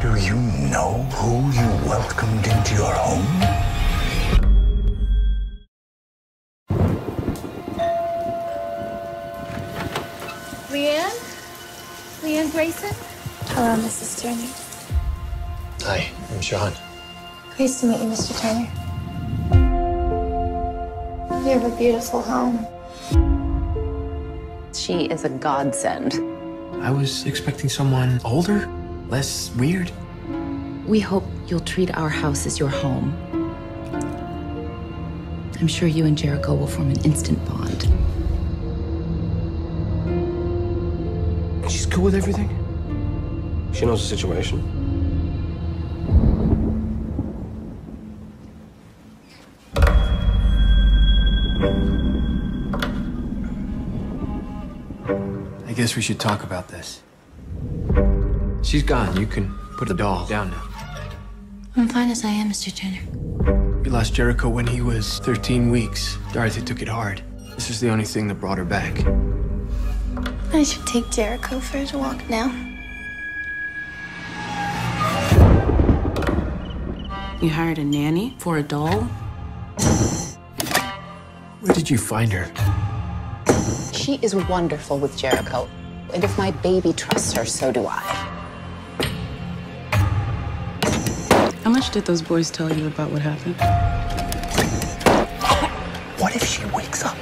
Do you know who you welcomed into your home? Leanne? Leanne Grayson? Hello, Mrs. Turner. Hi, I'm Sean. Nice to meet you, Mr. Turner. You have a beautiful home. She is a godsend. I was expecting someone older, less weird. We hope you'll treat our house as your home. I'm sure you and Jericho will form an instant bond. She's cool with everything. She knows the situation. I guess we should talk about this. She's gone. You can put the doll down now. I'm fine as I am, Mr. Jenner. We lost Jericho when he was 13 weeks. Dorothy took it hard. This is the only thing that brought her back. I should take Jericho for his walk now. You hired a nanny for a doll? Where did you find her? She is wonderful with Jericho. And if my baby trusts her, so do I. How much did those boys tell you about what happened? What if she wakes up?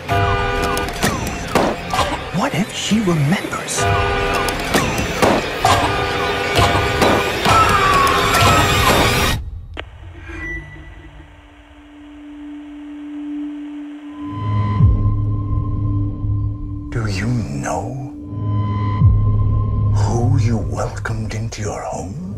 What if she remembers? Do you know who you welcomed into your home?